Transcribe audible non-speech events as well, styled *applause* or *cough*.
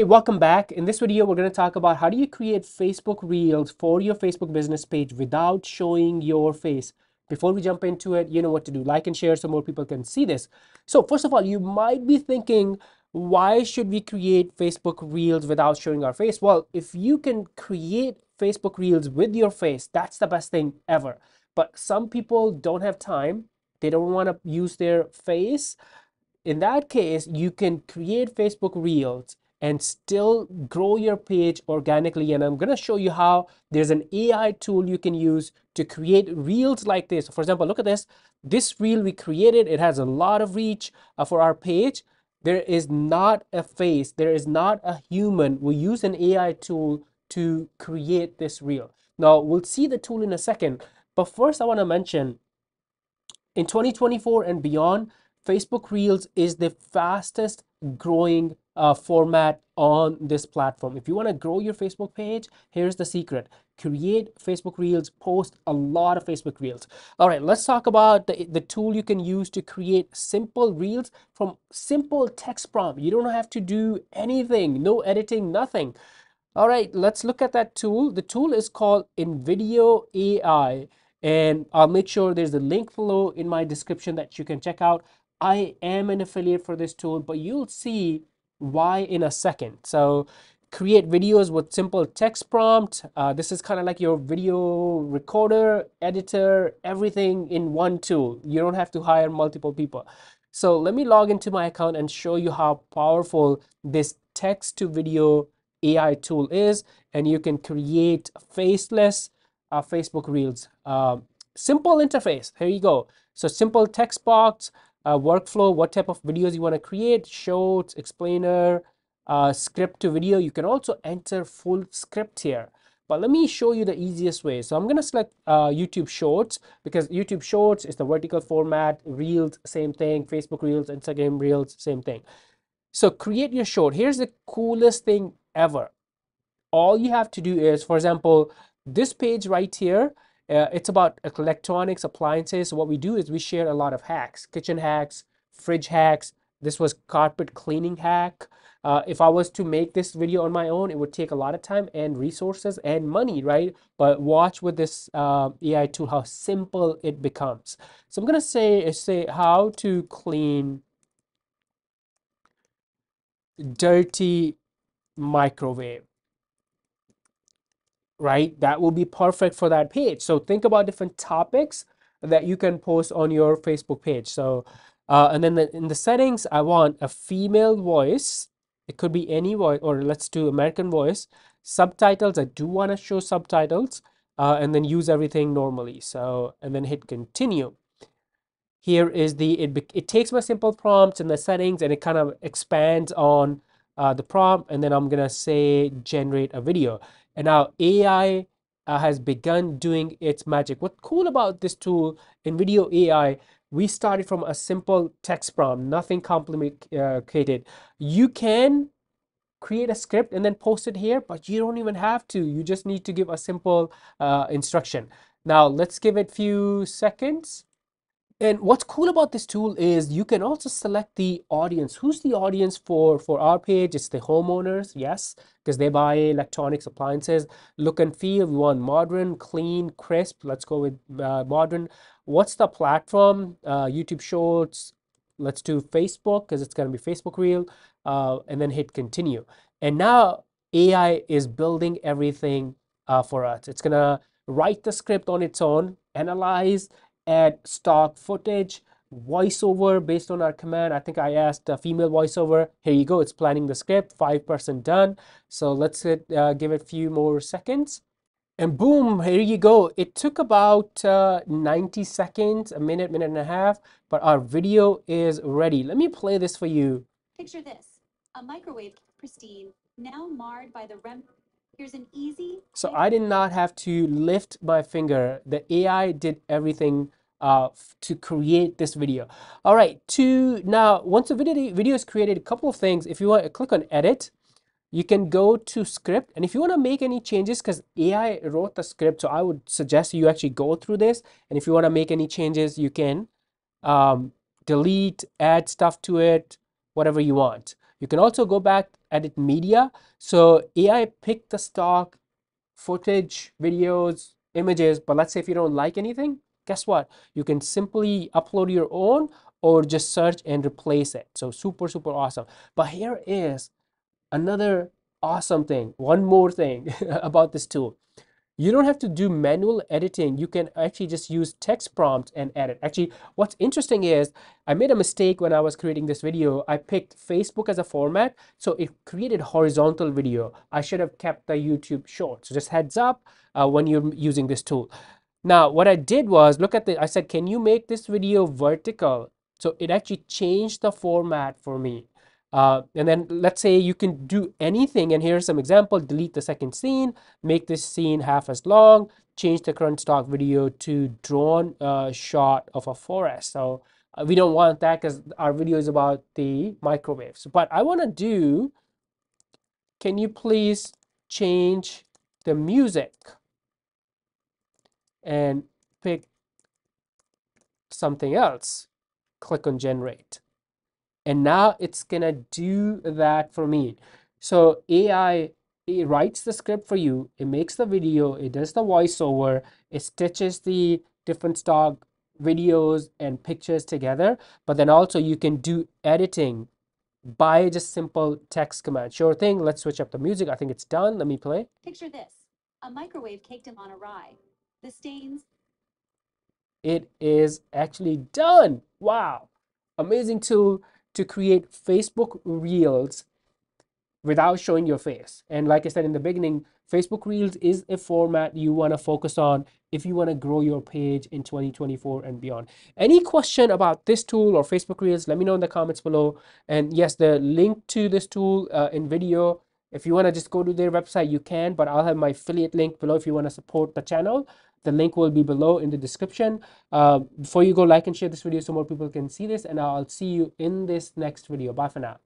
Hey, welcome back. In this video, we're going to talk about how do you create Facebook Reels for your Facebook business page without showing your face. Before we jump into it, you know what to do. Like and share so more people can see this. So first of all, you might be thinking, why should we create Facebook Reels without showing our face? Well, if you can create Facebook Reels with your face, that's the best thing ever. But some people don't have time. They don't want to use their face. In that case, you can create Facebook Reels and still grow your page organically. And I'm going to show you how there's an AI tool you can use to create reels like this. For example, look at this. This reel we created, it has a lot of reach uh, for our page. There is not a face, there is not a human. We use an AI tool to create this reel. Now, we'll see the tool in a second. But first, I want to mention in 2024 and beyond, Facebook Reels is the fastest growing uh, format on this platform. If you want to grow your Facebook page, here's the secret. Create Facebook Reels, post a lot of Facebook Reels. All right, let's talk about the, the tool you can use to create simple Reels from simple text prompt. You don't have to do anything, no editing, nothing. All right, let's look at that tool. The tool is called InVideo AI and I'll make sure there's a link below in my description that you can check out. I am an affiliate for this tool, but you'll see why in a second. So create videos with simple text prompt. Uh, this is kind of like your video recorder, editor, everything in one tool. You don't have to hire multiple people. So let me log into my account and show you how powerful this text to video AI tool is. And you can create faceless uh, Facebook Reels. Um, simple interface. Here you go. So simple text box, uh, workflow, what type of videos you want to create, shorts, explainer, uh, script to video. You can also enter full script here. But let me show you the easiest way. So I'm going to select uh, YouTube Shorts because YouTube Shorts is the vertical format, Reels, same thing, Facebook Reels, Instagram Reels, same thing. So create your short. Here's the coolest thing ever. All you have to do is, for example, this page right here, uh, it's about electronics, appliances. So what we do is we share a lot of hacks, kitchen hacks, fridge hacks. This was carpet cleaning hack. Uh, if I was to make this video on my own, it would take a lot of time and resources and money, right? But watch with this uh, AI tool how simple it becomes. So I'm gonna say say how to clean dirty microwave right? That will be perfect for that page. So think about different topics that you can post on your Facebook page. So, uh, and then the, in the settings, I want a female voice. It could be any voice, or let's do American voice. Subtitles, I do want to show subtitles, uh, and then use everything normally. So, and then hit continue. Here is the, it, it takes my simple prompts and the settings and it kind of expands on uh, the prompt. And then I'm going to say generate a video. And now AI uh, has begun doing its magic. What's cool about this tool, InVideo AI, we started from a simple text prompt, nothing complicated. You can create a script and then post it here, but you don't even have to. You just need to give a simple uh, instruction. Now let's give it a few seconds. And what's cool about this tool is you can also select the audience. Who's the audience for, for our page? It's the homeowners, yes, because they buy electronics, appliances. Look and feel, we want modern, clean, crisp. Let's go with uh, modern. What's the platform? Uh, YouTube Shorts. Let's do Facebook because it's going to be Facebook Reel. Uh, and then hit continue. And now AI is building everything uh, for us. It's going to write the script on its own, analyze, add stock footage voiceover based on our command. I think I asked a female voiceover. Here you go. It's planning the script, 5% done. So let's hit, uh, give it a few more seconds. And boom, here you go. It took about uh, 90 seconds, a minute, minute and a half, but our video is ready. Let me play this for you. Picture this, a microwave, pristine, now marred by the rem Here's an easy. So I did not have to lift my finger. The AI did everything uh, to create this video. All right, to now, once the video, video is created, a couple of things. If you want to click on edit, you can go to script. And if you want to make any changes, because AI wrote the script, so I would suggest you actually go through this. And if you want to make any changes, you can um, delete, add stuff to it, whatever you want. You can also go back edit media. So AI picked the stock footage, videos, images, but let's say if you don't like anything, guess what? You can simply upload your own or just search and replace it. So super, super awesome. But here is another awesome thing, one more thing *laughs* about this tool. You don't have to do manual editing. You can actually just use text prompts and edit. Actually, what's interesting is I made a mistake when I was creating this video. I picked Facebook as a format, so it created horizontal video. I should have kept the YouTube short. So just heads up uh, when you're using this tool. Now, what I did was look at the, I said, can you make this video vertical? So it actually changed the format for me. Uh, and then let's say you can do anything. And here's some example, delete the second scene, make this scene half as long, change the current stock video to drawn uh, shot of a forest. So uh, we don't want that because our video is about the microwaves. But I want to do, can you please change the music and pick something else? Click on generate and now it's gonna do that for me so ai it writes the script for you it makes the video it does the voiceover it stitches the different stock videos and pictures together but then also you can do editing by just simple text command sure thing let's switch up the music i think it's done let me play Picture this a microwave caked him on a rye. The stains, it is actually done wow amazing tool to create Facebook Reels without showing your face. And like I said in the beginning, Facebook Reels is a format you want to focus on if you want to grow your page in 2024 and beyond. Any question about this tool or Facebook Reels, let me know in the comments below. And yes, the link to this tool uh, InVideo, if you want to just go to their website, you can, but I'll have my affiliate link below if you want to support the channel. The link will be below in the description. Uh, before you go, like and share this video so more people can see this, and I'll see you in this next video. Bye for now.